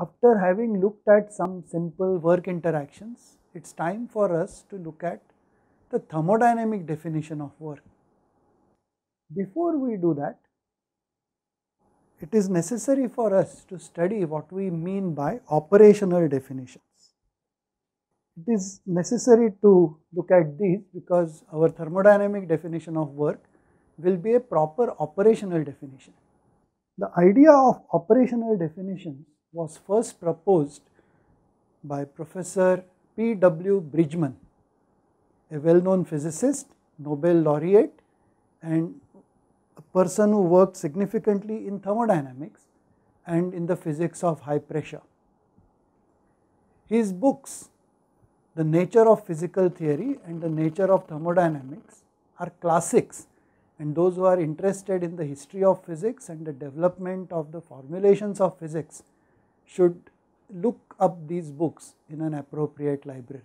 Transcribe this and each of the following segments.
After having looked at some simple work interactions, it is time for us to look at the thermodynamic definition of work. Before we do that, it is necessary for us to study what we mean by operational definitions. It is necessary to look at these because our thermodynamic definition of work will be a proper operational definition. The idea of operational definitions was first proposed by Professor P. W. Bridgman, a well known physicist, Nobel laureate and a person who worked significantly in thermodynamics and in the physics of high pressure. His books, The Nature of Physical Theory and The Nature of Thermodynamics are classics and those who are interested in the history of physics and the development of the formulations of physics should look up these books in an appropriate library.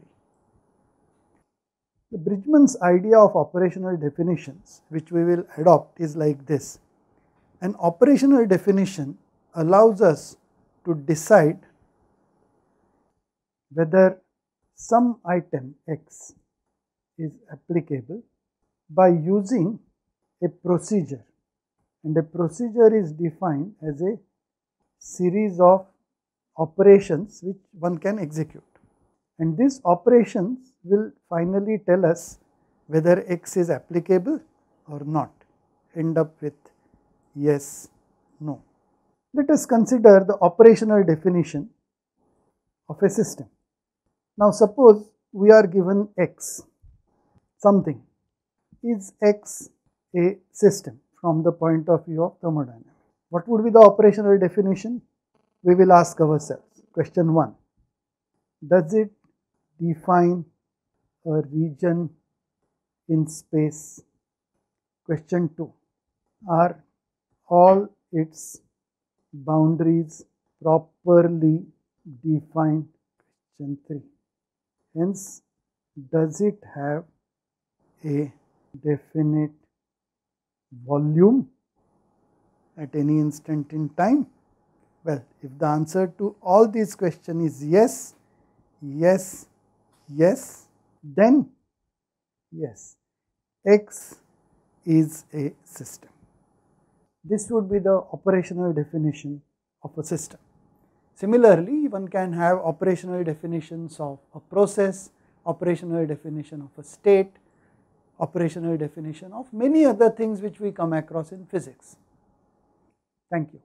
The Bridgman's idea of operational definitions which we will adopt is like this. An operational definition allows us to decide whether some item x is applicable by using a procedure and a procedure is defined as a series of operations which one can execute. And these operations will finally tell us whether x is applicable or not, end up with yes, no. Let us consider the operational definition of a system. Now suppose we are given x, something, is x a system from the point of view of thermodynamics. What would be the operational definition? We will ask ourselves. Question 1. Does it define a region in space? Question 2. Are all its boundaries properly defined? Question 3. Hence, does it have a definite volume at any instant in time? Well, if the answer to all these questions is yes, yes, yes, then yes, X is a system. This would be the operational definition of a system. Similarly, one can have operational definitions of a process, operational definition of a state, operational definition of many other things which we come across in physics. Thank you.